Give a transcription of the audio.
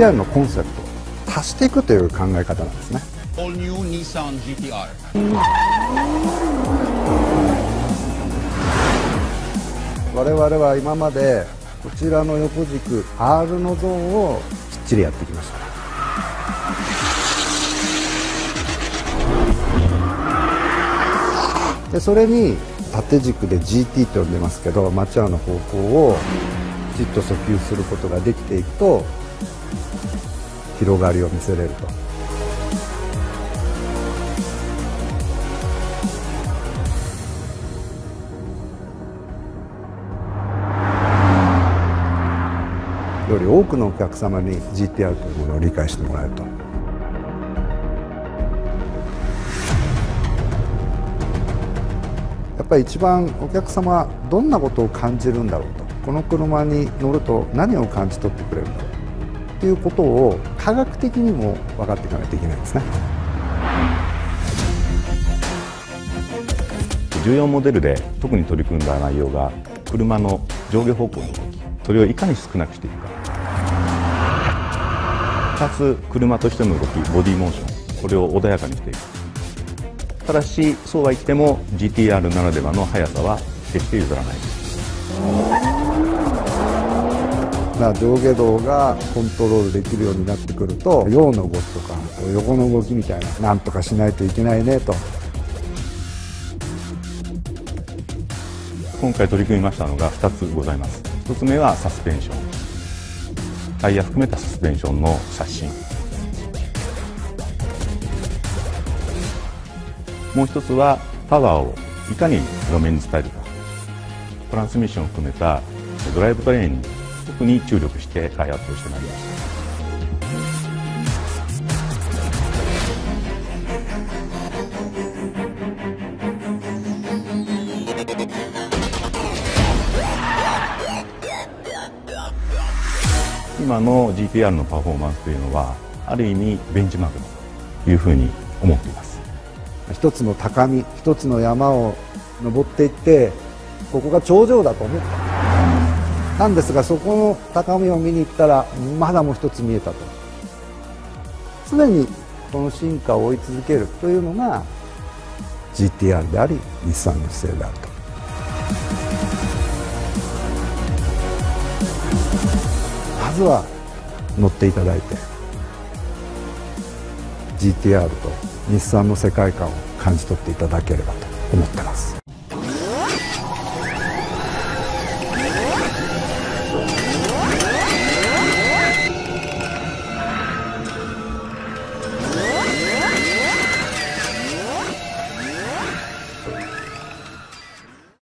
GTR のコンセプトを足していくという考え方なんですね All new Nissan GTR. 我々は今までこちらの横軸 R のゾーンをきっちりやってきましたでそれに縦軸で GT と呼んでますけどマチュアの方向をきちっと訴求することができていくと広がりを見せれると。より多くのお客様に GTR というものを理解してもらえると。やっぱり一番お客様はどんなことを感じるんだろうと。この車に乗ると何を感じ取ってくれるんだろう。っていうことを科学的にも分かっていかないといけないですね。14モデルで特に取り組んだ内容が車の上下方向の動きそれをいかに少なくしていくか。かつ車としての動きボディモーションこれを穏やかにしていく。ただしそうは言っても GTR ならではの速さは決して譲らない。だから上下動がコントロールできるようになってくると陽の動きとか横の動きみたいななんとかしないといけないねと。今回取り組みましたのが2つございます。1つ目はサスペンション。タイヤ含めたサスペンションの刷新。もう一つはパワーをいかに路面に伝えるか。トランスミッションを含めたドライブトレーニング。に注力して開発をしてまいりました。今の GTR のパフォーマンスというのはある意味ベンチマークだというふうに思っています。一つの高み一つの山を登っていってここが頂上だと思った。なんですがそこの高みを見に行ったらまだもう一つ見えたと。常にこの進化を追い続けるというのが GTR であり日産の姿勢であると。まずは乗っていただいて GTR と日産の世界観を感じ取っていただければと思ってます。